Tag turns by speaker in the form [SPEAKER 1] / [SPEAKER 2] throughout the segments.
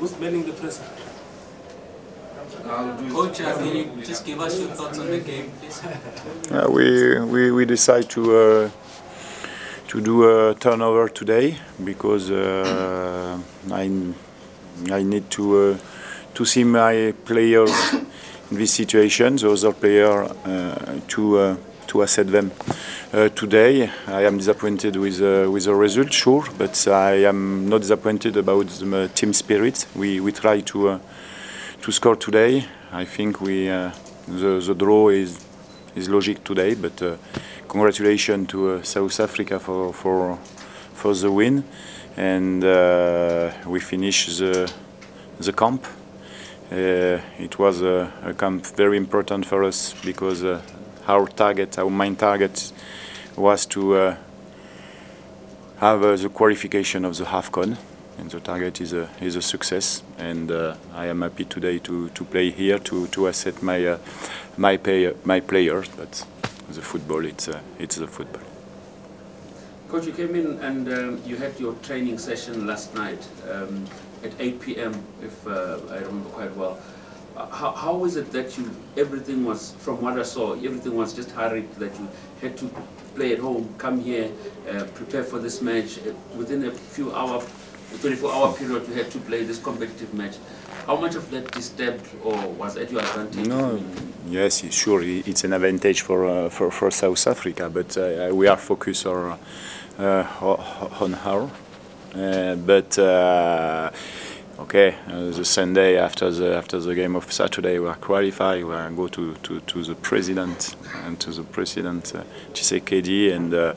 [SPEAKER 1] Who's manning the press?
[SPEAKER 2] Coach, uh, can you just give us your thoughts on the game, please?
[SPEAKER 3] Uh, we, we we decide to uh, to do a turnover today because uh, I I need to uh, to see my players in this situation, the other player uh, to uh, to assess them. Uh, today, I am disappointed with uh, with the result, sure, but I am not disappointed about the team spirit. We we try to uh, to score today. I think we uh, the the draw is is logic today, but uh, congratulations to uh, South Africa for for for the win, and uh, we finish the the camp. Uh, it was a, a camp very important for us because uh, our target, our main target, was to uh, have uh, the qualification of the AFCON, and the target is a is a success. And uh, I am happy today to, to play here to to assess my uh, my pay, my players. But the football, it's uh, it's the football.
[SPEAKER 4] Coach, you came in and um, you had your training session last night um, at 8 p.m. If uh, I remember quite well. Uh, How, it that you everything was from what I saw everything was just hurried that you had to play at home, come here, uh, prepare for this match uh, within a few hour, 24 hour period you had to play this competitive match. How much of that disturbed or was at your advantage?
[SPEAKER 3] No, yes, sure, it's an advantage for uh, for, for South Africa, but uh, we are focused on uh, on her. Uh, but uh, okay, uh, the Sunday after the after the game of Saturday, we are qualified. We are go to, to, to the president and to the president uh, and uh,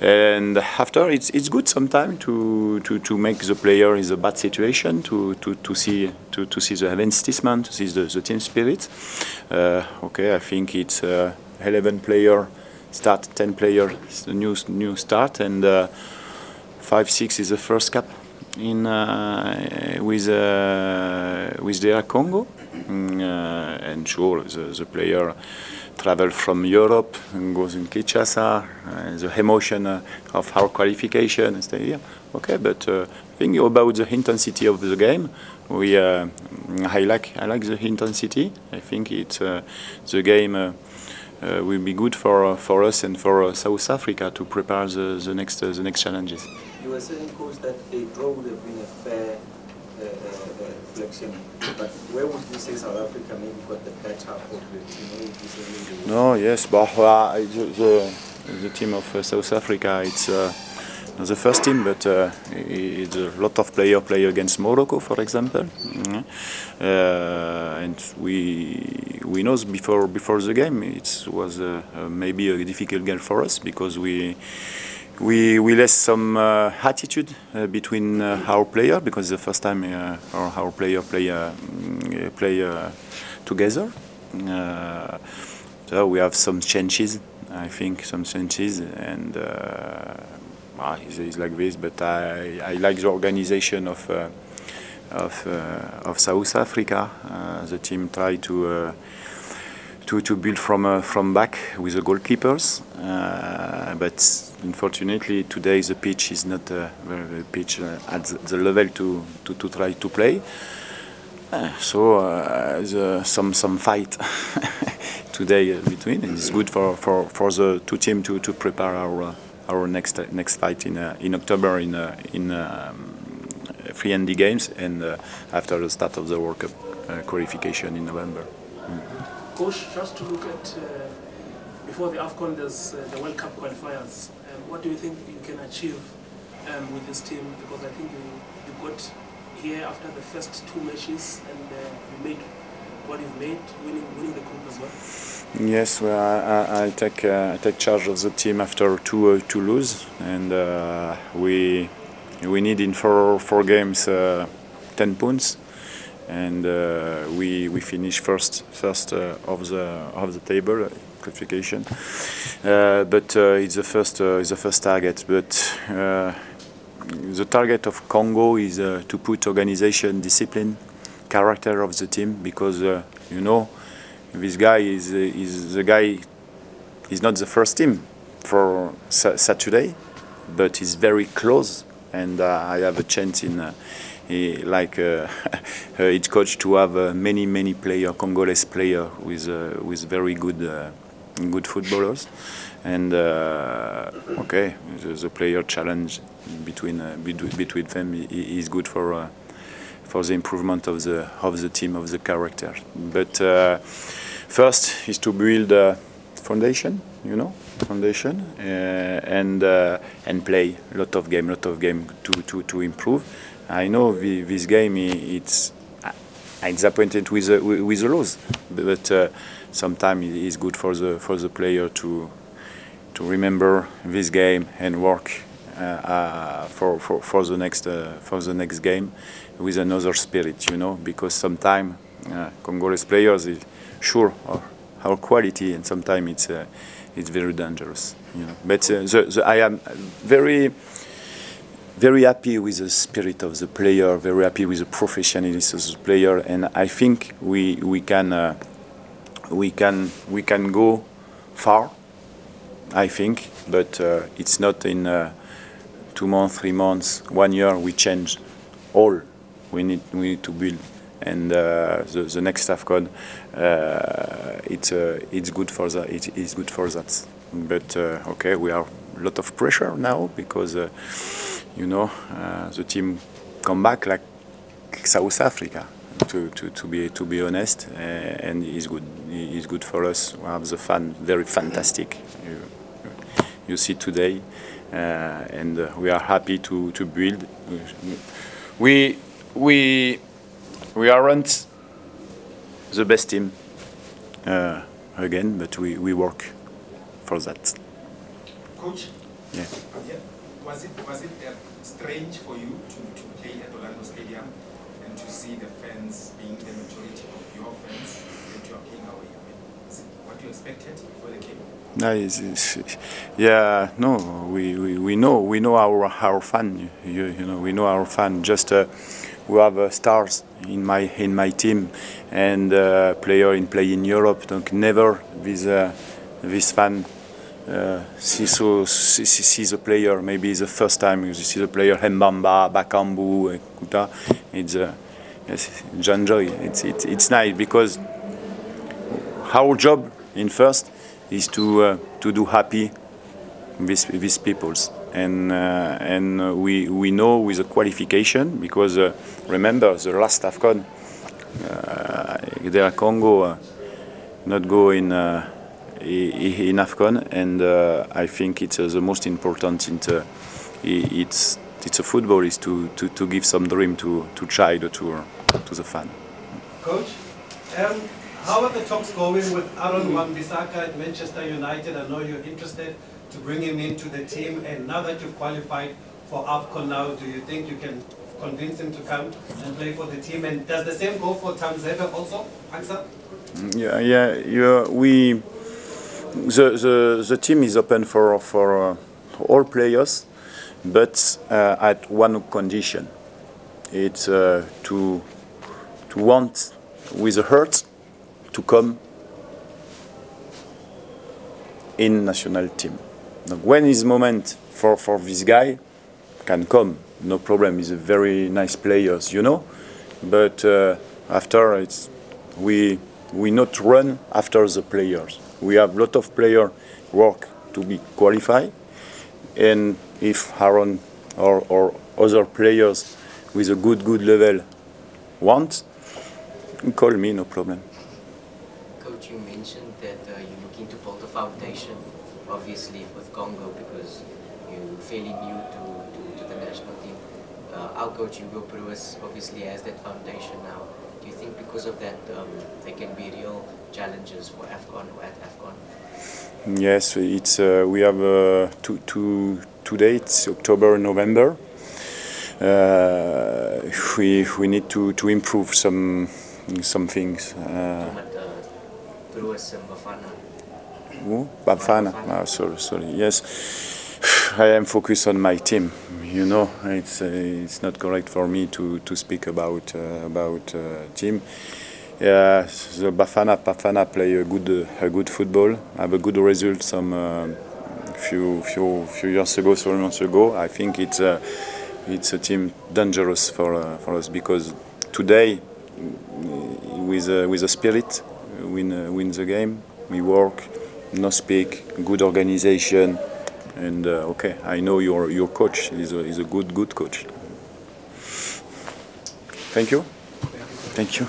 [SPEAKER 3] and after it's it's good sometimes to, to, to make the player in a bad situation to, to, to see to, to see the investment, to see the, the team spirit. Uh, okay, I think it's uh, 11 player start, 10 player, new new start, and uh, five six is the first cap in uh, with uh, with DR Congo, Mm, uh, and sure the, the player travel from Europe and goes in Kinshasa, uh, the emotion uh, of our qualification and stay here. Okay, but uh, thinking about the intensity of the game, we I like I like the intensity. I think it's the game. Uh, will be good for uh, for us and for uh, South Africa to prepare the, the next uh, the next challenges.
[SPEAKER 5] You were saying, coach, that a draw would have been a fair uh, uh, uh, reflection. But where would you say South Africa maybe got the better of the team? Where would you say maybe they
[SPEAKER 3] No, yes, but the, the the team of uh, South Africa it's uh, not the first team, but uh, it's a lot of player play against Morocco, for example, uh, and we we know before before the game it was uh, maybe a difficult game for us because we. We, we lost some uh, attitude uh, between uh, our player because the first time uh, our, our player play uh, mm, play uh, together. So we have some changes, I think, some changes, and ah, it's, it's like this. But I, I like the organization of uh, of uh, of South Africa. Uh, the team tried to. Uh, to, to build from uh, from back with the goalkeepers, uh, but unfortunately today the pitch is not uh, very pitch at the, the level to, to, to try to play. So the, some some fight today between, it's good for, for, for the two teams to, to prepare our uh, our next next fight in uh, in October in uh, in um, free and games and uh, after the start of the World Cup qualification in November.
[SPEAKER 1] Coach, just to look at before the AFCON, there's the World Cup qualifiers. Um, what do you think you can achieve um, with this team? Because I think you, you got here after the first two matches and uh, you made made, winning, winning the as well.
[SPEAKER 3] Yes, well, I, I, take uh, I take charge of the team after two uh, two lose, and uh, we we need in four four games uh, ten points, and uh, we we finish first first uh, of the of the table uh, classification, but it's the first it's the first target, but. The target of Congo is uh, to put organization, discipline, character of the team because uh, you know this guy is uh, is the guy is not the first team for Saturday, but he's very close, and uh, I have a chance in uh, he like uh, each coach to have uh, many many player Congolese player with with very good good footballers. And uh, okay the, the player challenge between uh, between them is good for uh, for the improvement of the of the team of the character. But uh, first is to build a foundation you know foundation uh, and uh, and play lot of game lot of game to to to improve. I know the, this game i- it's I'm disappointed with the, with the loss, but uh, sometimes it is good for the for the player to to remember this game and work uh, uh, for, for for the next uh, for the next game with another spirit, you know, because sometimes uh, Congolese players is sure our, our quality and sometimes it's uh, it's very dangerous, you know. But uh, the, the, I am very very happy with the spirit of the player, very happy with the professionalism of the player, and I think we we can uh, we can we can go far. I think, but uh, it's not in uh, two months, three months, one year. We change all. We need we need to build, and uh, the the next Afcon, uh, it's uh, it's good for that. It is good for that. But uh, okay, we are a lot of pressure now because uh, you know uh, the team come back like South Africa. To, to, to be to be honest, uh, and it's good. It's good for us. We have the fan very fantastic. You, you see today, and uh, we are happy to to build. We we we aren't the best team uh, again, but we, we work for that.
[SPEAKER 6] Coach,
[SPEAKER 3] Yeah.
[SPEAKER 6] yeah, was it was it uh, strange for you to, to play at Orlando Stadium and to see the fans being the majority of your fans that you are playing away? I mean, what you expected before the game?
[SPEAKER 3] Yeah, no, we, we, we know we know our our fan. You, you know, we know our fan. Just uh, we have uh, stars in my in my team and uh, player in play in Europe. Donc never this uh, this fan uh, see so see, see the player. Maybe the first time you see the player Mbemba, Bakambu, Kuta. It's uh, yes. It's, it's it's nice because our job in first is to uh, to do happy with these peoples and uh, and uh, we we know with the qualification because remember the last Afcon uh, Congo not go in in Afcon and uh, I think it's uh, the most important in the, it's it's a football is to, to, to give some dream to to child to to the fan.
[SPEAKER 7] Coach, um, how are the talks going with Aaron Wan-Bissaka at Manchester United? I know you're interested to bring him into the team, and now that you've qualified for AFCON now, do you think you can convince him to come and play for the team? And does the same go for Tuanzebe also, Answer?
[SPEAKER 3] Yeah, yeah, yeah. We the the the team is open for for uh, all players, but uh, at one condition. It's uh, to to want with a heart to come in national team. When is moment for for this guy can come, no problem. He's a very nice player, you know, but uh, after it's we we not run after the players. We have lot of player work to be qualified, and if Aaron or, or other players with a good good level want, call me no problem.
[SPEAKER 8] Coach, you mentioned that uh, you're looking to build a foundation, obviously, with Congo because you're fairly new to, to, to the national team. Uh, our coach, Hugo Broos, obviously has that foundation now. Do you think because of that um, there can be real challenges for AFCON or at AFCON?
[SPEAKER 3] Yes, it's uh, we have uh, two, two, two dates, October and November. Uh, we we need to, to improve some some things.
[SPEAKER 8] Met uh, and Bafana.
[SPEAKER 3] Who? Bafana. Oh, sorry, sorry. Yes, I am focused on my team. You know, it's uh, it's not correct for me to, to speak about uh, about uh, team. Yeah, the Bafana Bafana play a good uh, a good football. Have a good result some uh, few few few years ago, three months ago. I think it's uh, it's a team dangerous for uh, for us because today, with uh, with a spirit, win uh, win the game. We work, no speak, good organization, and uh, okay. I know your your coach is a, is a good good coach. Thank you. Thank you.